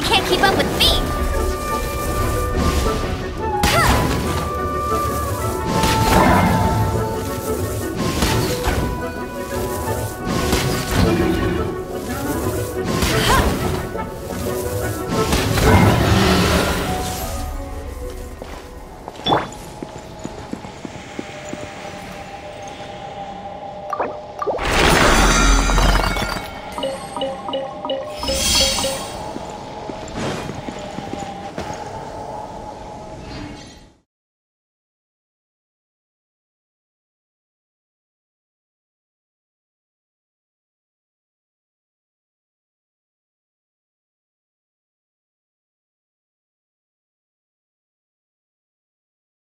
can't keep up with me!